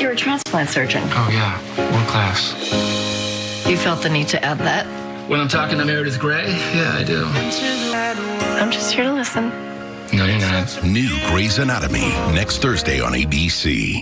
You're a transplant surgeon. Oh, yeah. World class. You felt the need to add that? When I'm talking to Meredith Grey, yeah, I do. I'm just here to listen. No, you're not. New Grey's Anatomy next Thursday on ABC.